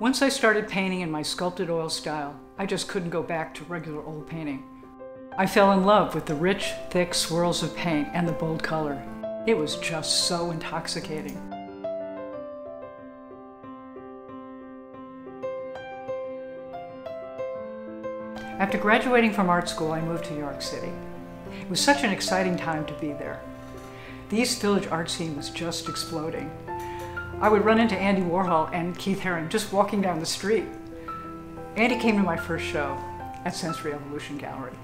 Once I started painting in my sculpted oil style, I just couldn't go back to regular old painting. I fell in love with the rich, thick swirls of paint and the bold color. It was just so intoxicating. After graduating from art school, I moved to New York City. It was such an exciting time to be there. The East Village art scene was just exploding. I would run into Andy Warhol and Keith Haring just walking down the street. Andy came to my first show at Sensory Evolution Gallery.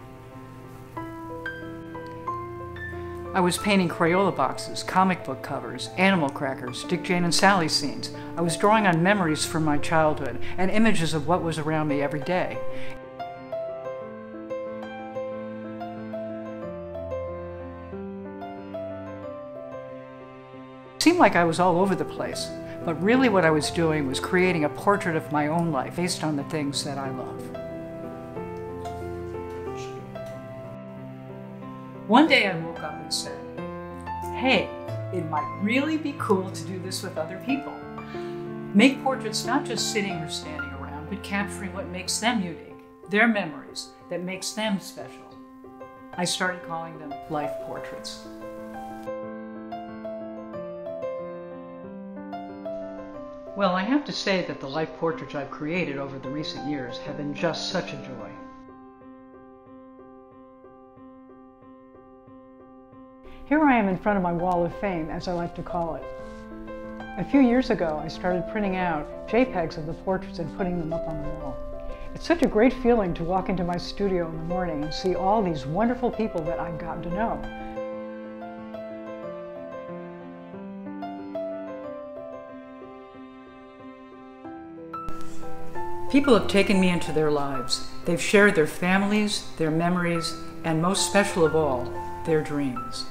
I was painting Crayola boxes, comic book covers, animal crackers, Dick, Jane, and Sally scenes. I was drawing on memories from my childhood and images of what was around me every day. Seemed like I was all over the place, but really what I was doing was creating a portrait of my own life based on the things that I love. One day I woke up and said, hey, it might really be cool to do this with other people. Make portraits not just sitting or standing around, but capturing what makes them unique, their memories, that makes them special. I started calling them life portraits. Well, I have to say that the life portraits I've created over the recent years have been just such a joy. Here I am in front of my wall of fame, as I like to call it. A few years ago, I started printing out JPEGs of the portraits and putting them up on the wall. It's such a great feeling to walk into my studio in the morning and see all these wonderful people that I've gotten to know. People have taken me into their lives. They've shared their families, their memories, and most special of all, their dreams.